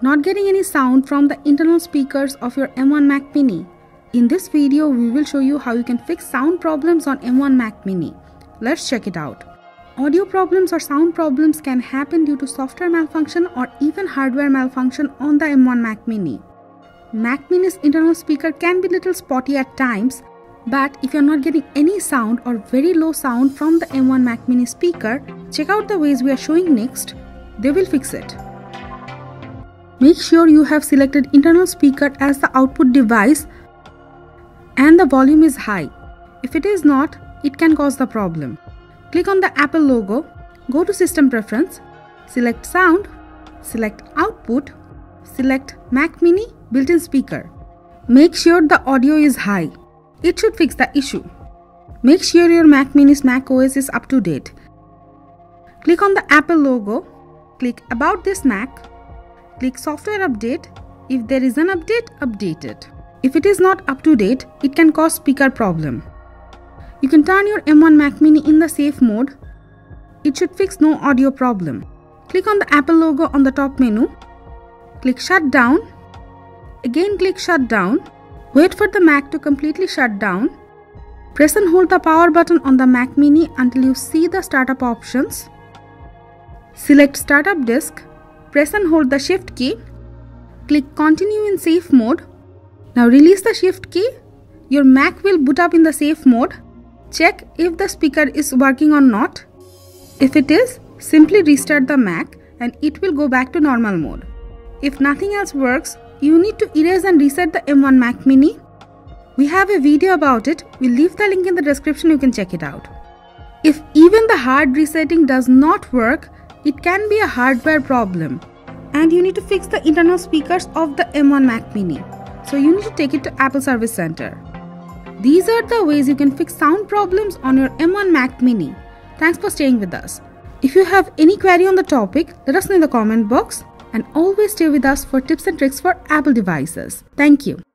Not getting any sound from the internal speakers of your M1 Mac Mini. In this video, we will show you how you can fix sound problems on M1 Mac Mini. Let's check it out. Audio problems or sound problems can happen due to software malfunction or even hardware malfunction on the M1 Mac Mini. Mac Mini's internal speaker can be little spotty at times, but if you're not getting any sound or very low sound from the M1 Mac Mini speaker, check out the ways we are showing next. They will fix it. Make sure you have selected internal speaker as the output device and the volume is high. If it is not, it can cause the problem. Click on the Apple logo, go to System Preference, select Sound, select Output, select Mac Mini built-in speaker. Make sure the audio is high. It should fix the issue. Make sure your Mac Mini's Mac OS is up to date. Click on the Apple logo, click About this Mac, Click software update. If there is an update, update it. If it is not up to date, it can cause speaker problem. You can turn your M1 Mac mini in the safe mode. It should fix no audio problem. Click on the Apple logo on the top menu. Click shut down. Again click shut down. Wait for the Mac to completely shut down. Press and hold the power button on the Mac mini until you see the startup options. Select startup disk Press and hold the shift key. Click continue in safe mode. Now release the shift key. Your Mac will boot up in the safe mode. Check if the speaker is working or not. If it is, simply restart the Mac and it will go back to normal mode. If nothing else works, you need to erase and reset the M1 Mac Mini. We have a video about it, we'll leave the link in the description, you can check it out. If even the hard resetting does not work, it can be a hardware problem and you need to fix the internal speakers of the M1 Mac Mini. So you need to take it to Apple Service Center. These are the ways you can fix sound problems on your M1 Mac Mini. Thanks for staying with us. If you have any query on the topic, let us know in the comment box and always stay with us for tips and tricks for Apple devices. Thank you.